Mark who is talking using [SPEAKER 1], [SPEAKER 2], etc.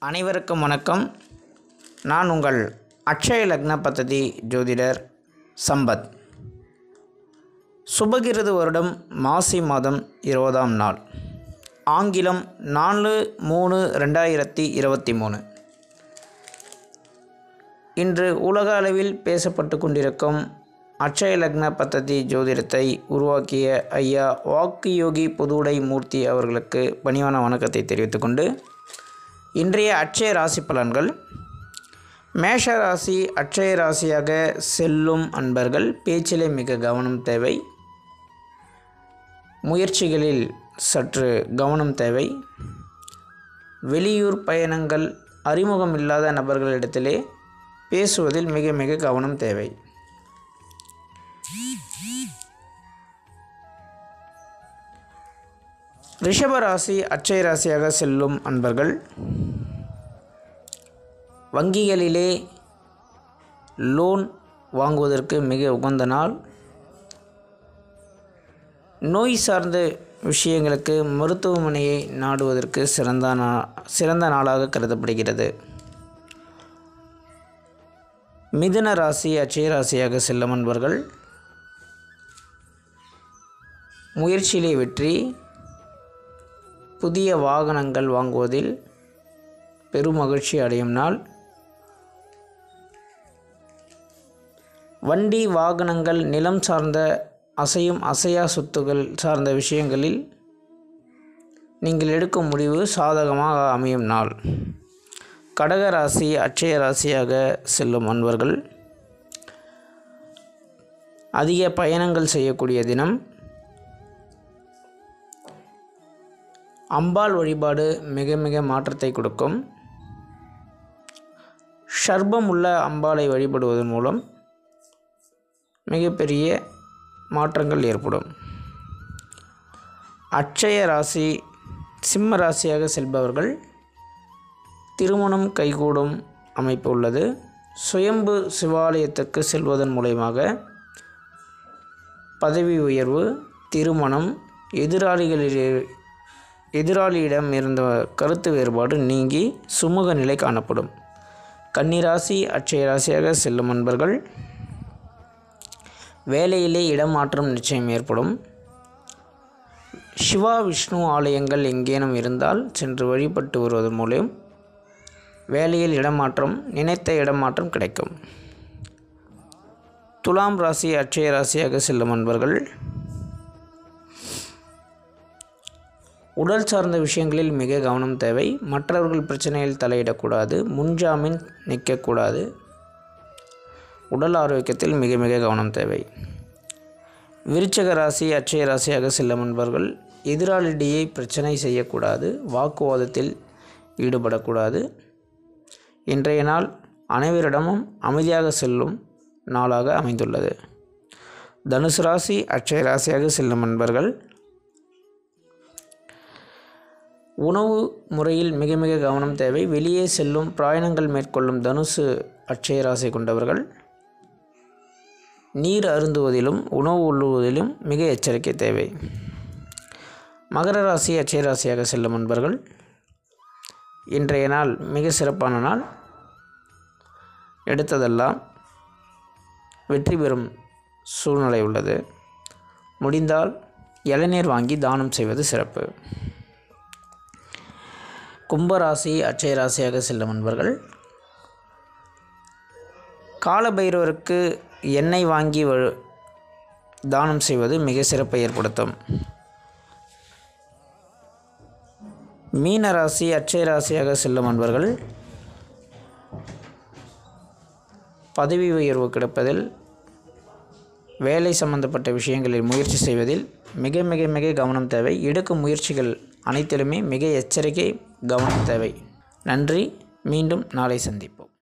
[SPEAKER 1] அனைவருக்கும் வணக்கம். நான் உங்கள் அக்ஷய லக்ன பத்ததி ஜோதிடர் சம்பத். சுபகிருது வருடம் மாசி மாதம் இருபதாம் நாள். ஆங்கிலம் நாலு மூணு ரெண்டாயிரத்தி இருபத்தி மூணு. இன்று உலக அளவில் பேசப்பட்டு கொண்டிருக்கும் அக்ஷய லக்ன பத்ததி ஜோதிடத்தை உருவாக்கிய ஐயா வாக்கு யோகி புதுவுடை மூர்த்தி அவர்களுக்கு பணிவான வணக்கத்தை தெரிவித்துக்கொண்டு இன்றைய அட்சய ராசி பலன்கள். மேஷ ராசி அட்சய ராசியாக செல்லும் அன்பர்கள் பேச்சிலே மிக கவனம் தேவை. முயற்சிகளில் சற்று கவனம் தேவை. வெளியூர் பயணங்கள் அறிமுகம் இல்லாத நபர்களிடத்திலே பேசுவதில் மிக மிக கவனம் தேவை. ரிஷபராசி அட்சய ராசியாக செல்லும் அன்பர்கள் வங்கிகளிலே லோன் வாங்குவதற்கு மிக உகந்த நாள். நோய் சார்ந்த விஷயங்களுக்கு மருத்துவமனையை நாடுவதற்கு சிறந்த நா சிறந்த நாளாக கருதப்படுகிறது. மிதுன ராசி அச்சயராசியாக செல்லும் அன்பர்கள் முயற்சியிலே வெற்றி புதிய வாகனங்கள் வாங்குவதில் பெரும் மகிழ்ச்சி அடையும் நாள். வண்டி வாகனங்கள் நிலம் சார்ந்த அசையும் அசையா சொத்துகள் சார்ந்த விஷயங்களில் நீங்கள் எடுக்கும் முடிவு சாதகமாக அமையும் நாள். கடக ராசி அட்சய ராசியாக செல்லும் அன்பர்கள் அதிக பயணங்கள் செய்யக்கூடிய தினம். அம்பாள் வழிபாடு மிக மிக மாற்றத்தை கொடுக்கும். ஷர்பம் உள்ள அம்பாளை வழிபடுவதன் மூலம் மிகப்பெரிய மாற்றங்கள் ஏற்படும். அட்சய ராசி சிம்ம ராசியாக செல்பவர்கள் திருமணம் கைகூடும் அமைப்பு உள்ளது. சுயம்பு சிவாலயத்துக்கு செல்வதன் மூலயமாக பதவி உயர்வு திருமணம் எதிராளிகளில் எதிராளியிடம் இருந்த கருத்து வேறுபாடு நீங்கி சுமூக நிலை காணப்படும். கன்னிராசி அட்சய ராசியாக செல்லும் அன்பர்கள் வேலையிலே இடமாற்றம் நிச்சயம் ஏற்படும். சிவா விஷ்ணு ஆலயங்கள் எங்கேனும் இருந்தால் சென்று வழிபட்டு வருவதன் மூலம் வேலையில் இடமாற்றம் நினைத்த இடமாற்றம் கிடைக்கும். துலாம் ராசி அட்சய ராசியாக செல்லும் அன்பர்கள் உடல் சார்ந்த விஷயங்களில் மிக கவனம் தேவை. மற்றவர்கள் பிரச்சனையில் தலையிடக்கூடாது. முன்ஜாமீன் நிற்கக்கூடாது. உடல் ஆரோக்கியத்தில் மிக மிக கவனம் தேவை. விருச்சக ராசி அட்சய ராசியாக செல்லும் நண்பர்கள் எதிராளிடையே பிரச்சனை செய்யக்கூடாது வாக்குவாதத்தில் ஈடுபடக்கூடாது. இன்றைய நாள் அனைவரிடமும் அமைதியாக செல்லும் நாளாக அமைந்துள்ளது. தனுசு ராசி அட்சய ராசியாக செல்லும் நண்பர்கள் உணவு முறையில் மிக மிக கவனம் தேவை. வெளியே செல்லும் பிராயணங்கள் மேற்கொள்ளும் தனுசு அட்சய ராசி கொண்டவர்கள் நீர் அருந்துவதிலும் உணவு உள்ளுவதிலும் மிக எச்சரிக்கை தேவை. மகர ராசி அட்சய ராசியாக செல்லும் நண்பர்கள் இன்றைய நாள் மிக சிறப்பான நாள். எடுத்ததெல்லாம் வெற்றி பெறும் சூழ்நிலை உள்ளது. முடிந்தால் இளநீர் வாங்கி தானம் செய்வது சிறப்பு. கும்பராசி அட்சய ராசியாக செல்லும் நண்பர்கள் காலபைரவருக்கு எண்ணெய் வாங்கி வ- தானம் செய்வது மிக சிறப்பை ஏற்படுத்தும். மீன ராசி அட்சய ராசியாக செல்லும் அன்பர்கள் பதவி உயர்வு கிடைப்பதில் வேலை சம்பந்தப்பட்ட விஷயங்களில் முயற்சி செய்வதில் மிக மிக மிக கவனம் தேவை. எடுக்கும் முயற்சிகள் அனைத்திலுமே மிக எச்சரிக்கை கவனம் தேவை. நன்றி. மீண்டும் நாளை சந்திப்போம்.